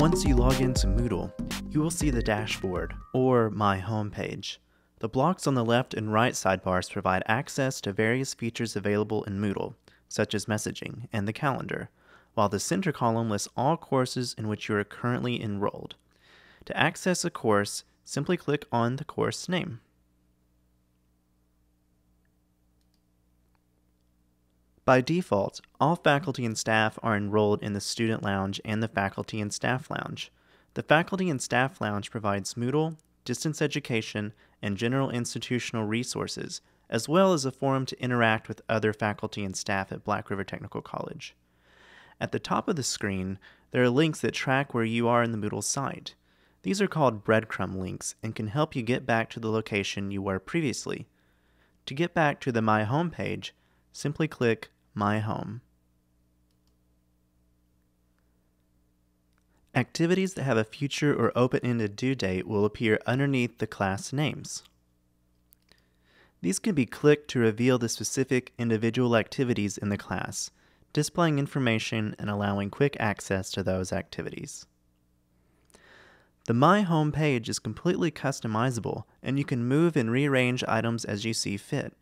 Once you log into Moodle, you will see the dashboard, or My Home page. The blocks on the left and right sidebars provide access to various features available in Moodle, such as messaging and the calendar, while the center column lists all courses in which you are currently enrolled. To access a course, simply click on the course name. By default, all faculty and staff are enrolled in the Student Lounge and the Faculty and Staff Lounge. The Faculty and Staff Lounge provides Moodle, distance education, and general institutional resources, as well as a forum to interact with other faculty and staff at Black River Technical College. At the top of the screen, there are links that track where you are in the Moodle site. These are called breadcrumb links and can help you get back to the location you were previously. To get back to the My Home page, simply click My Home. Activities that have a future or open-ended due date will appear underneath the class names. These can be clicked to reveal the specific individual activities in the class, displaying information and allowing quick access to those activities. The My Home page is completely customizable and you can move and rearrange items as you see fit.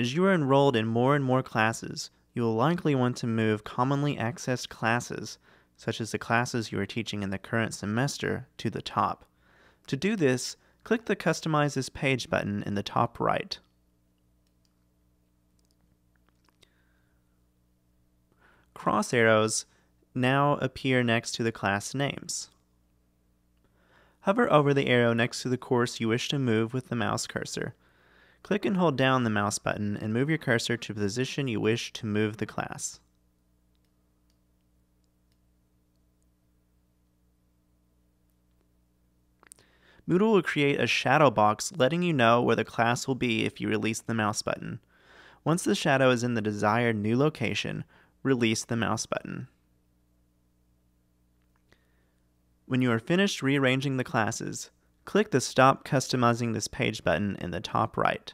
As you are enrolled in more and more classes, you will likely want to move commonly accessed classes, such as the classes you are teaching in the current semester, to the top. To do this, click the Customize this page button in the top right. Cross arrows now appear next to the class names. Hover over the arrow next to the course you wish to move with the mouse cursor. Click and hold down the mouse button and move your cursor to the position you wish to move the class. Moodle will create a shadow box letting you know where the class will be if you release the mouse button. Once the shadow is in the desired new location, release the mouse button. When you are finished rearranging the classes, click the Stop Customizing this page button in the top right.